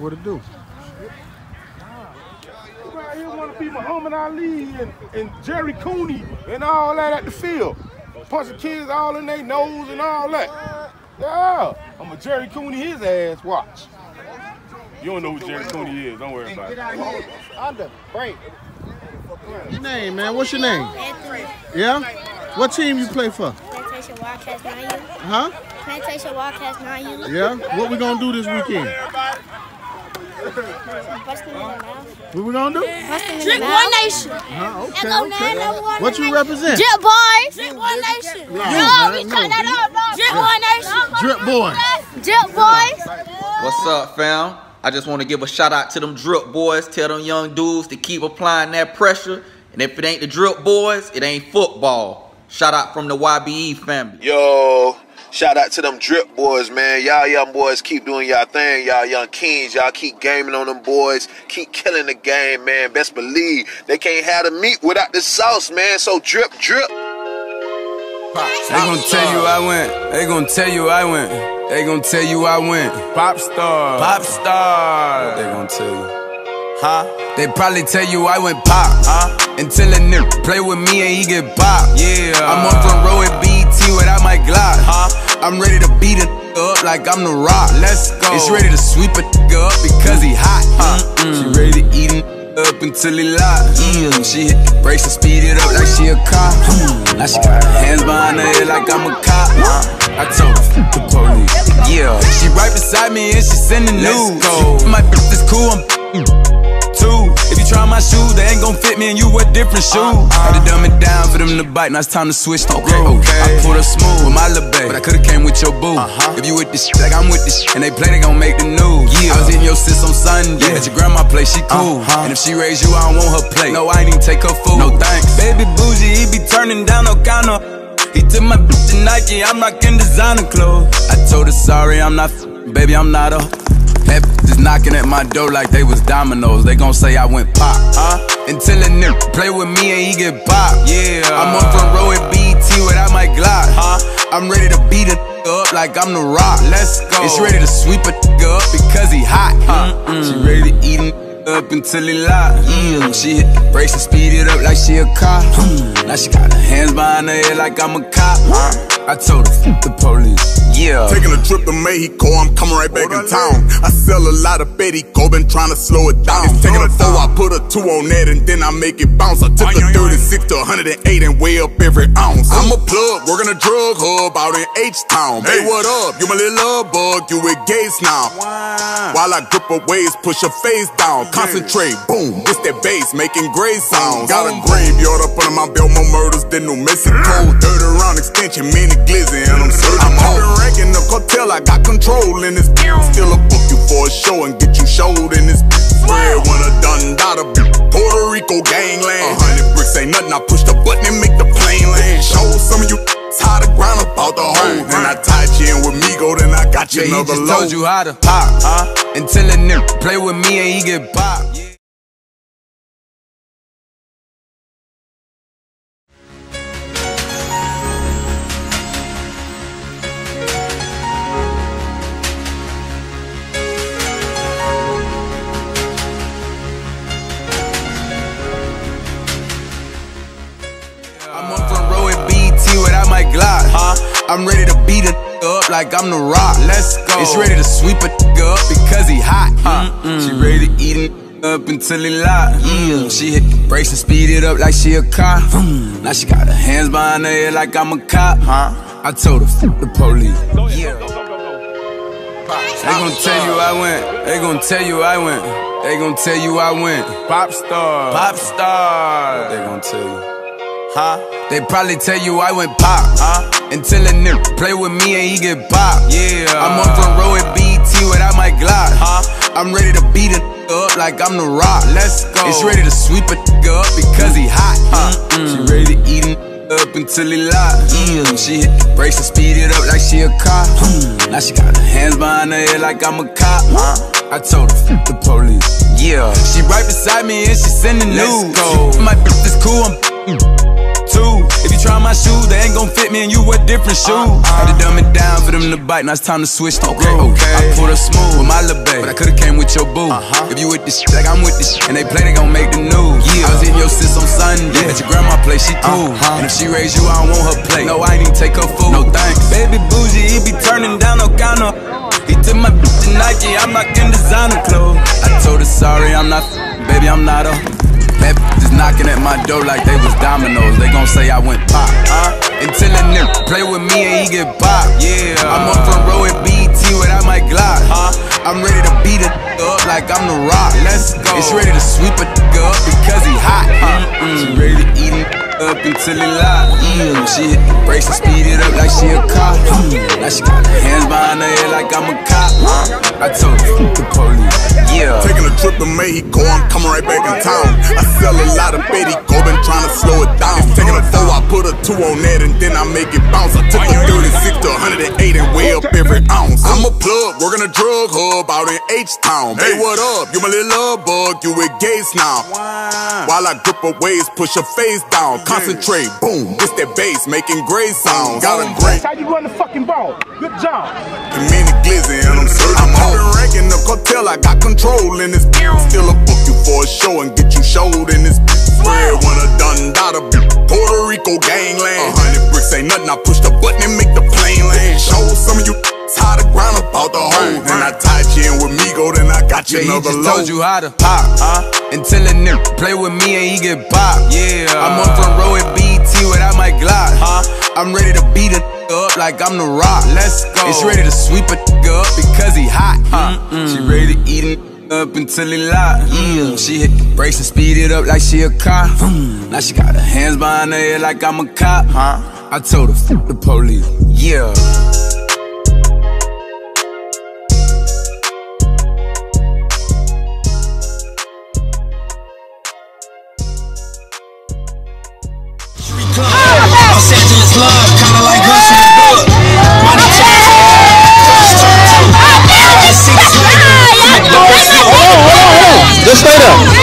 What it do? Right here want to be Muhammad Ali and, and Gerry Cooney and all that at the field. Punching kids all in their nose and all that. Yeah, I'm a Gerry Cooney his ass. Watch. You don't know who Gerry Cooney is. Don't worry about it. Under break. Your name, man? What's your name? Anthony. Yeah. What team you play for? Plantation Wildcats 9U. Huh? Plantation Wildcats 9U. Yeah. What we gonna do this weekend? What we gonna do? Bust them in the Drink. One Nation. Huh? Okay. Okay. One What you represent? Drip Boys. Drink One Nation. No, No, man, we no. cut that up. no. Drip One Nation. Drip boy. Drip Boys. What's up, fam? I just want to give a shout out to them drip boys. Tell them young dudes to keep applying that pressure. And if it ain't the drip boys, it ain't football. Shout out from the YBE family. Yo, shout out to them drip boys, man. Y'all young boys keep doing y'all thing. Y'all young kings, y'all keep gaming on them boys. Keep killing the game, man. Best believe they can't have the meat without the sauce, man. So drip, drip. They gon' tell you I went. They gon' tell you I went. They gon' tell you I went. Pop star. Pop star. They gon' tell you. Huh? They probably tell you I went pop. Huh? Until a nigga play with me and he get pop. Yeah. I'm on front row at Without my Glock. Huh? I'm ready to beat a up like I'm the rock. Let's go. It's ready to sweep a up because he hot. Huh? She ready to eat a up until he lock. Mm. She hit the brakes and speed it up like she a cop. Now she got her hands behind her head like I'm a cop. I told her, the police. Yeah, she right beside me and she sending news. Go. My bitch is cool, I'm two. If you try my shoes, they ain't gon' fit me and you wear different shoes. Uh, uh. Had to dumb it down for them to bite, now it's time to switch the okay, okay. I pulled up smooth with my little baby, but I could've came with your boo. Uh-huh. If you with this like I'm with this and they play, they gon' make the news. Yeah. I was hitting your sis on Sunday, at your grandma place, she cool. Uh-huh. And if she raise you, I don't want her plate. No, I ain't even take her food. No thanks. Baby bougie, he be turning down no counter. He took my bitch to Nike, I'm rocking designer clothes. I told her sorry, I'm not, f- baby, I'm not a. That is knocking at my door like they was dominoes. They gon' say I went pop, huh? Until a nigga play with me and he get pop. Yeah. I'm on front row at BET without my Glock, huh? I'm ready to beat a up like I'm the rock. Let's go. It's ready to sweep a up because he hot, huh? She ready to eat a up until he lock. Mm. Yeah. She hit the brakes and speed it up like she a cop. Mm. Now she got her hands behind her head like I'm a cop. I told her, the police. Yeah. Taking a trip to Mexico, I'm coming right back in town. I sell a lot of Betty Go, been trying to slow it down. It's taking a four, I put a two on that, and then I make it bounce. I took a 36 to 108 and weigh up every ounce. I'm a plug, working a drug hub out in H-Town. Hey, what up? You my little love bug, you with Gates now. While I grip her waist, push her face down. Concentrate, boom, it's that bass, making gray sounds. Got a graveyard up under my belt, more murders than New Mexico. Dirty round extension, mini glizzy, and I'm certain. I'm ranking the cartel, I got control in this. Still a book you for a show and get you showed in this. Spread when a done dot a Puerto Rico gangland. A hundred bricks ain't nothing, I push the button and make the plane land. Show some of you how the ground about the hole. Then I tied you in with Migo, then I got you Yeah, he another just low. told you how to pop, huh? Until a nigga play with me and he get popped Yeah. I'm ready to beat a up like I'm the rock. Let's go. It's ready to sweep a up because he hot. Huh? She ready to eat a up until he lock. Yeah. Mm. Mm. She hit the brakes and speed it up like she a car. Now she got her hands behind her head like I'm a cop. Huh? I told her, F the police. Yeah. They gon' tell you I went. They gon' tell you I went. They gon' tell you I went. Pop star. Pop star. They gon' tell you. Huh? They probably tell you I went pop. Huh? Until a nigga play with me and he get popped. Yeah. I'm on front row at BET without my Glock. Huh? I'm ready to beat a up like I'm the rock. Let's go. It's ready to sweep a nigga up because he hot. Huh? She ready to eat a up until he lock. Yeah. She hit the brakes and speed it up like she a cop. Now she got her hands behind her head like I'm a cop. I told her, the police. Yeah. She right beside me and she sending news. Let's Go. Me and you wear different shoes. Had to dumb it down for them to bite, now it's time to switch the okay, okay. I pulled up smooth with my little baby, but I could've came with your boo. Uh-huh. If you with this shit, like I'm with this shit, and they play, they gon' make the news. Yeah. I was hitting your sis on Sunday, yeah. at your grandma place, she cool. Uh-huh. And if she raise you, I don't want her plate. No, I ain't even take her food. No thanks. Baby bougie, he be turning down no counter. He took my bitch to Nike, I'm rockin' designer clothes. I told her sorry, I'm not, baby, I'm not a. That just knocking at my door like they was dominoes. They gon' say I went pop, huh? Until a nigga play with me and he get pop. Yeah, I'm on front row at BET without my Glock, huh? I'm ready to beat it up like I'm the rock. Let's go. It's ready to sweep a up because he hot, huh? She ready to eat it up until he lock. Yeah, mm, she hit the brakes and speed it up like she a cop. Mm, now she got her hands behind her head like I'm a cop. I told her, the police. Yeah. Taking a trip to Mexico, I'm coming right back in town. I sell a lot of Betty Go, been trying to slow it down. Taking a four, I put a two on that and then I make it bounce. I took a 36 to 108 and weigh up every ounce. I'm a plug, working a drug hub out in H-Town. Hey, what up? You my little love bug, you with Gates now. While I grip her waist, push her face down. Concentrate, boom, it's that bass making great sounds. Got a great. How you run the fucking ball? Good job. The mini glizzy and I'm certain. I'm up ranking the cartel, I got control control in this Still a book you for a show and get you showed in this Spread when a done dada Puerto Rico gangland. A hundred bricks ain't nothing, I push the button and make the plane land. Show some of you how to grind about the hole. Then I tied you in with me, go, then I got you yeah, another he just low. told you how to pop, huh? Until a nigga play with me and he get popped. Yeah, I'm on front row at BET without my Glock, huh? I'm ready to beat a up like I'm the rock. Let's go. It's ready to sweep a nigga up because he hot, huh? Mm -mm. She ready to eat it up until he lock. Yeah. She hit the brakes and speed it up like she a car. Now she got her hands behind her head like I'm a cop. Huh? I told her, fuck the police. Yeah. Just stay there.